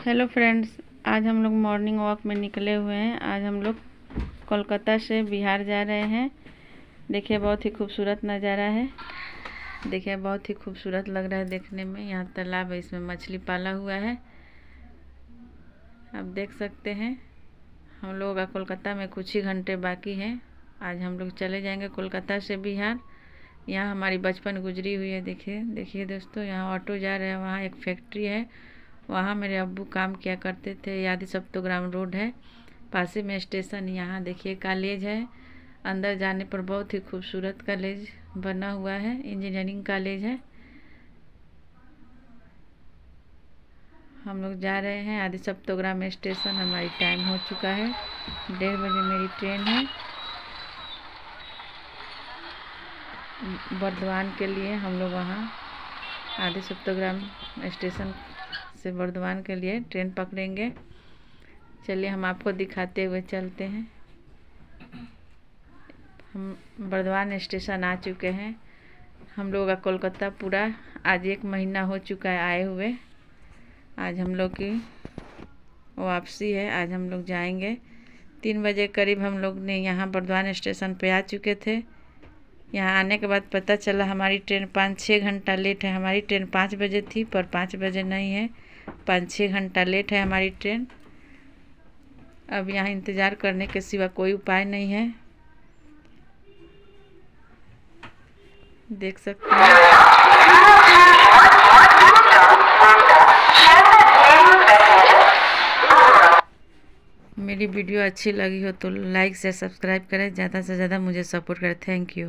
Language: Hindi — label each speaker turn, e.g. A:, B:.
A: हेलो फ्रेंड्स आज हम लोग मॉर्निंग वॉक में निकले हुए हैं। आज हम लोग कोलकाता से बिहार जा रहे हैं। देखिए, बहुत ही खूबसूरत नज़ारा है। देखिए, बहुत ही खूबसूरत लग रहा है देखने में। यहाँ तालाब है, इसमें मछली पाला हुआ है। आप देख सकते हैं, हम लोग का कोलकाता में कुछ ही घंटे बाकी हैं। आज हम लोग चले जाएँगे कोलकाता से बिहार। यहाँ हमारी बचपन गुजरी हुई है, देखिए देखिए दोस्तों, यहाँ ऑटो जा रहे हैं, वहाँ एक फैक्ट्री है। वहाँ मेरे अब्बू काम किया करते थे। याद सप्तोग्राम रोड है। पासे में स्टेशन, यहाँ देखिए कॉलेज है। अंदर जाने पर बहुत ही खूबसूरत कॉलेज बना हुआ है। इंजीनियरिंग कॉलेज है। हम लोग जा रहे हैं। आदि सप्तोग्राम स्टेशन। हमारी टाइम हो चुका है। डेढ़ बजे मेरी ट्रेन है। बर्धवान के लिए हम लोग वहाँ आदि सप्तोग्राम स्टेशन से बर्धमान के लिए ट्रेन पकड़ेंगे। चलिए हम आपको दिखाते हुए चलते हैं। हम बर्धमान स्टेशन आ चुके हैं। हम लोग का कोलकाता पूरा आज एक महीना हो चुका है आए हुए। आज हम लोग की वापसी है। आज हम लोग जाएँगे। तीन बजे करीब हम लोग ने यहाँ बर्धवान स्टेशन पे आ चुके थे। यहाँ आने के बाद पता चला हमारी ट्रेन पाँच छः घंटा लेट है। हमारी ट्रेन पाँच बजे थी, पर पाँच बजे नहीं है। पाँच छः घंटा लेट है हमारी ट्रेन। अब यहाँ इंतज़ार करने के सिवा कोई उपाय नहीं है। देख सकते हैं। मेरी वीडियो अच्छी लगी हो तो लाइक से सब्सक्राइब करें, ज़्यादा से ज़्यादा मुझे सपोर्ट करें। Thank you.